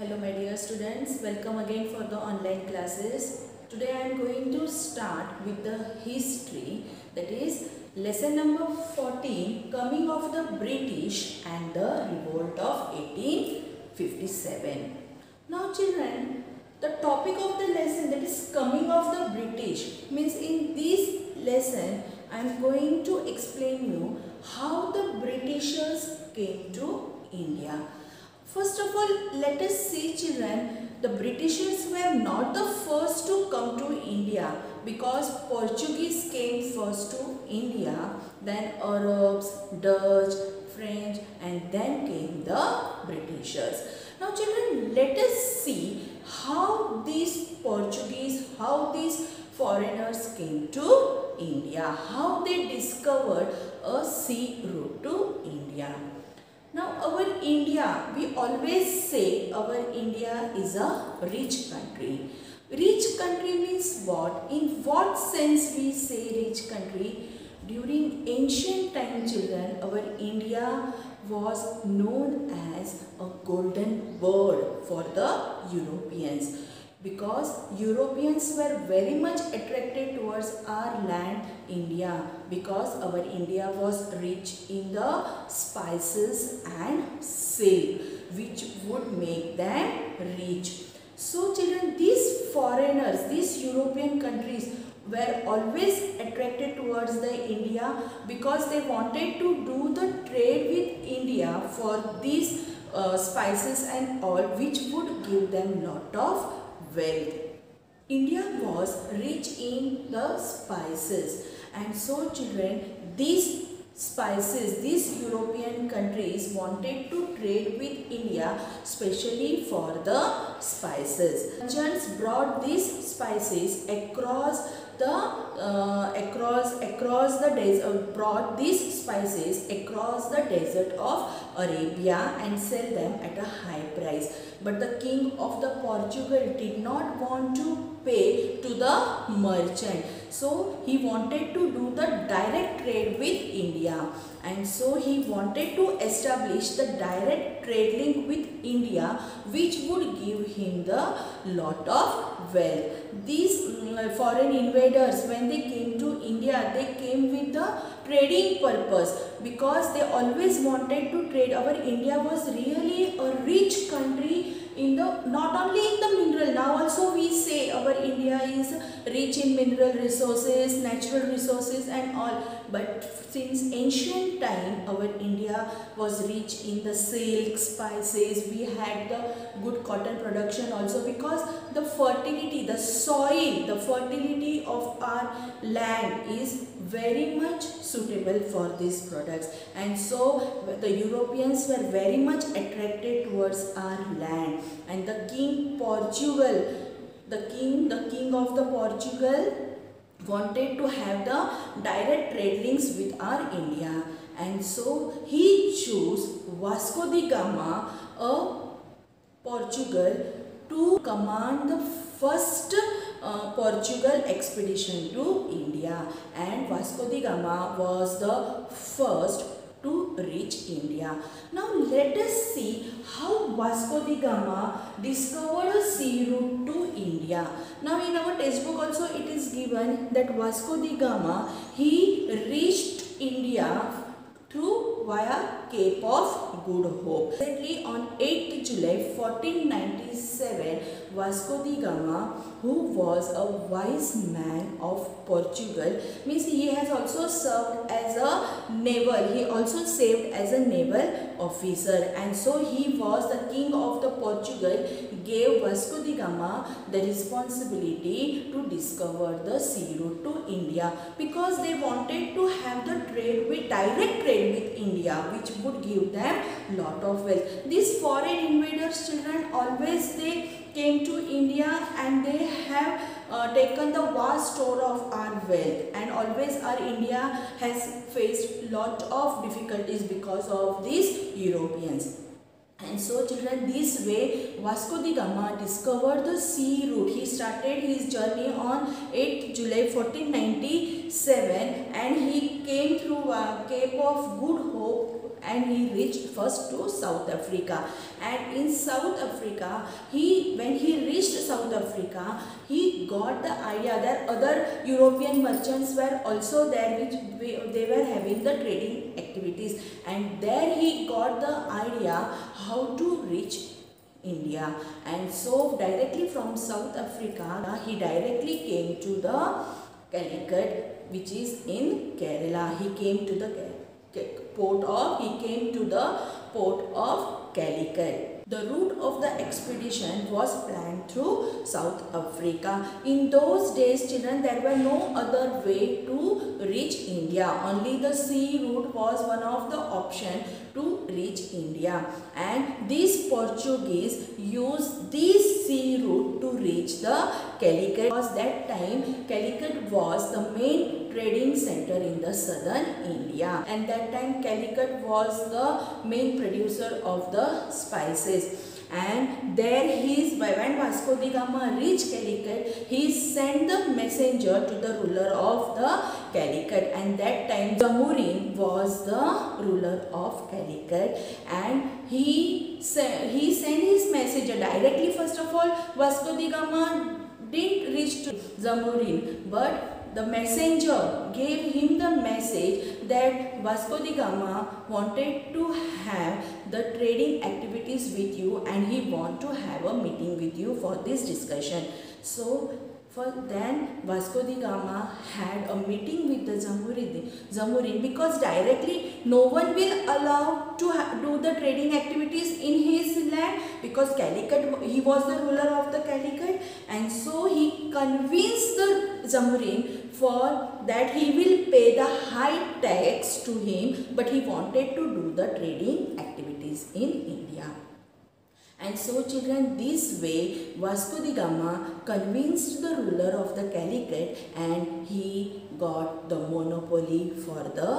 Hello my dear students, welcome again for the online classes. Today I am going to start with the history that is lesson number 14 coming of the British and the revolt of 1857. Now children, the topic of the lesson that is coming of the British means in this lesson I am going to explain you how the Britishers came to India. First of all, let us see children, the Britishers were not the first to come to India because Portuguese came first to India, then Arabs, Dutch, French and then came the Britishers. Now children, let us see how these Portuguese, how these foreigners came to India, how they discovered a sea route to India. Now our India, we always say our India is a rich country. Rich country means what? In what sense we say rich country? During ancient time children, our India was known as a golden bird for the Europeans because Europeans were very much attracted towards our land India because our India was rich in the spices and silk which would make them rich. So children these foreigners, these European countries were always attracted towards the India because they wanted to do the trade with India for these uh, spices and all which would give them lot of wealth. India was rich in the spices and so children these spices these European countries wanted to trade with India specially for the spices. Merchants brought these spices across the uh, across across the desert brought these spices across the desert of Arabia and sell them at a high price. But the king of the Portugal did not want to pay to the merchant. So he wanted to do the direct trade with India and so he wanted to establish the direct trade link with India which would give him the lot of wealth. These um, foreign invaders when they came to India they came with the trading purpose because they always wanted to trade. Our India was really a rich country in the not only in the mineral now also we say our India is rich in mineral resources, natural resources and all. But since ancient time our India was rich in the silk, spices, we had the good cotton production also because the fertility, the soil, the fertility of our land is very much suitable for these products. And so the Europeans were very much attracted towards our land and the king Portugal the king the king of the Portugal wanted to have the direct trade links with our India. And so he chose Vasco da Gama a Portugal to command the first uh, Portugal expedition to India. And Vasco da Gama was the first to reach India. Now let us see how Vasco da Gama discovered a sea route to India. Now in our textbook also it is given that Vasco da Gama he reached India through via Cape of Good Hope. Recently on 8th July 1497 Vasco da Gama who was a wise man of Portugal means he has also served as a naval he also served as a naval officer. And so he was the king of the Portugal gave Vasco da Gama the responsibility to discover the sea route to India. Because they wanted to have the trade with direct trade with India which would give them lot of wealth. These foreign invaders children always they came to India and they have uh, taken the vast store of our wealth and always our India has faced lot of difficulties because of these Europeans. And so children, this way Vasco da Gama discovered the sea route. He started his journey on 8 July 1497 and he came through uh, Cape of Good Hope and he reached first to South Africa. And in South Africa, he when he reached South Africa, he got the idea that other European merchants were also there, which they were having the trading activities. And there he got the idea how to reach India and so directly from South Africa he directly came to the Calicut which is in Kerala. He came to the port of, he came to the port of Calicut. The route of the expedition was planned through South Africa. In those days, children, there were no other way to reach India. Only the sea route was one of the option to reach India. And these Portuguese used this sea route to reach the Calicut. Because that time, Calicut was the main trading center in the southern India. And that time, Calicut was the main producer of the spices and there he when Vasco da Gama reached Calicut he sent the messenger to the ruler of the Calicut. And that time Zamorin was the ruler of Calicut. And he he sent his messenger directly first of all Vasco da Gama didn't reach to Zamorin but the messenger gave him the message that Vasco da Gama wanted to have the trading activities with you and he want to have a meeting with you for this discussion. So for then Vasco da Gama had a meeting with the Zamorin, Zamorin because directly no one will allow to do the trading activities in his land because Calicut, he was the ruler of the Calicut and so he convinced the Zamorin for that he will pay the high tax to him but he wanted to do the trading activities in India. And so children, this way Vasco da Gama convinced the ruler of the Calicut and he got the monopoly for the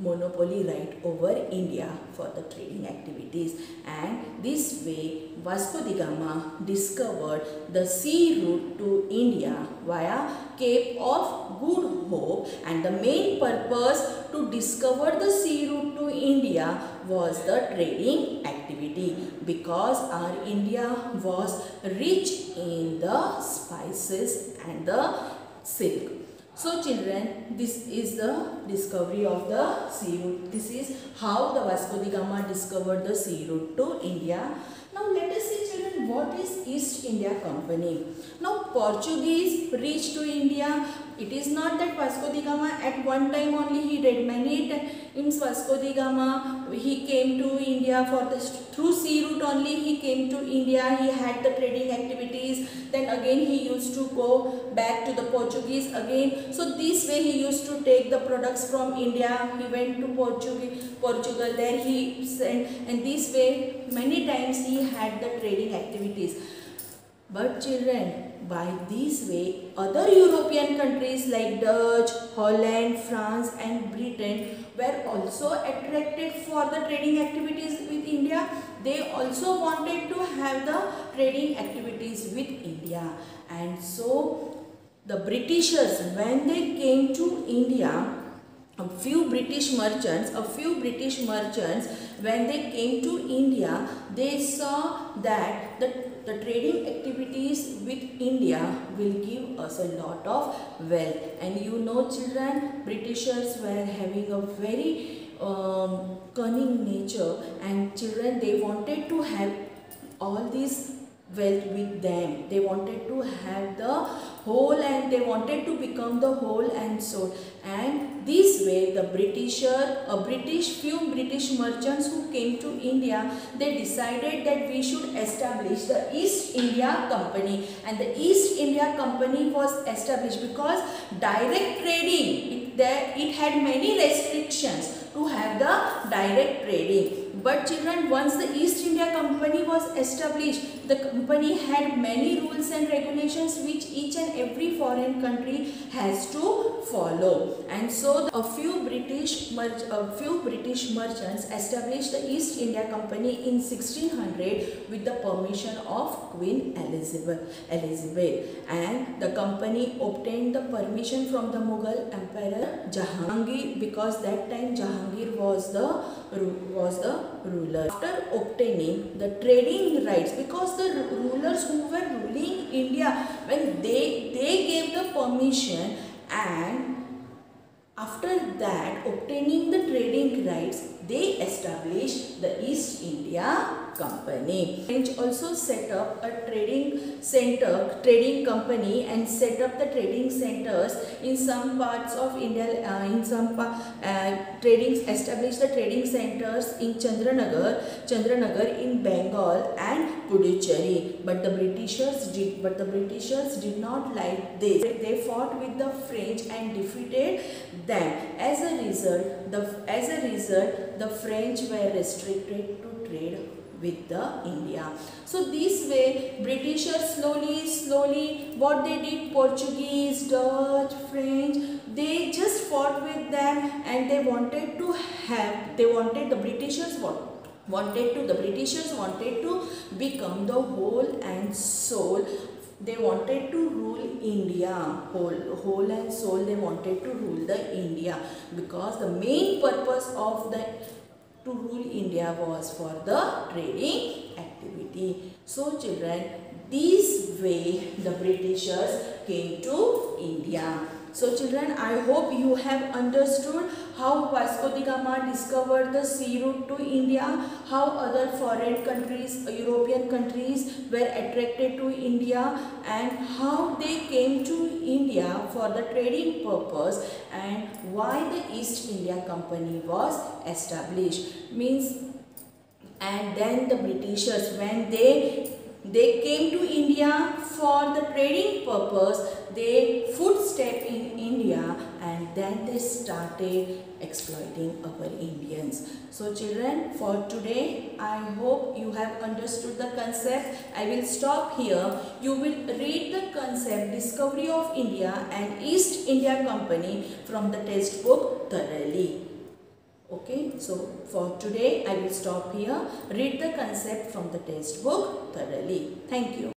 monopoly right over India for the trading activities. And this way Vasco da Gama discovered the sea route to India via Cape of Good Hope. And the main purpose to discover the sea route to India was the trading activity. Because our India was rich in the spices and the silk. So children, this is the discovery of the sea route. This is how the Vasco da Gama discovered the sea route to India. Now let us see children, what is East India Company? Now Portuguese reached to India. It is not that Vasco da Gama at one time only he did many times Vasco da Gama he came to India for the through sea route only he came to India. He had the trading activities. Then again he used to go back to the Portuguese again. So this way he used to take the products from India. He went to Portugal, Portugal. There he sent and this way many times he had the trading activities. But children, by this way, other European countries like Dutch, Holland, France and Britain were also attracted for the trading activities with India. They also wanted to have the trading activities with India. And so, the Britishers, when they came to India, a few British merchants, a few British merchants, when they came to India, they saw that the, the trading activities with India will give us a lot of wealth. And you know children, Britishers were having a very um, cunning nature and children, they wanted to have all these wealth with them. They wanted to have the whole and they wanted to become the whole and soul. And this way the Britisher, a British, few British merchants who came to India, they decided that we should establish the East India Company. And the East India Company was established because direct trading, it, there, it had many restrictions to have the direct trading But children, once the East India Company was established, the company had many rules and regulations which each and every foreign country has to follow. And so a few British a uh, few British merchants established the East India Company in 1600 with the permission of Queen Elizabeth. Elizabeth. And the company obtained the permission from the Mughal Emperor Jahangir because that time Jahangir was the was the ruler. After obtaining the trading rights, because the rulers who were ruling India, when they, they gave the permission and after that obtaining the trading rights, they established the East India company. French also set up a trading center, trading company and set up the trading centers in some parts of India, uh, in some uh, trading, established the trading centers in Chandranagar, Chandranagar in Bengal and Puducherry. But the Britishers did, but the Britishers did not like this. They fought with the French and defeated them. As a result, the, as a result, the French were restricted to trade with the India. So this way Britishers slowly slowly what they did Portuguese, Dutch, French they just fought with them and they wanted to have they wanted the Britishers what wanted to the Britishers wanted to become the whole and soul they wanted to rule India whole whole and soul they wanted to rule the India because the main purpose of the to rule India was for the trading activity. So children, this way the Britishers came to India. So children, I hope you have understood how Vasco da Gama discovered the sea route to India, how other foreign countries, European countries were attracted to India and how they came to India for the trading purpose and why the East India Company was established. Means and then the Britishers when they they came to India for the trading purpose. They footstep in India and then they started exploiting our Indians. So children, for today, I hope you have understood the concept. I will stop here. You will read the concept Discovery of India and East India Company from the textbook thoroughly. Okay, so for today I will stop here. Read the concept from the textbook thoroughly. Thank you.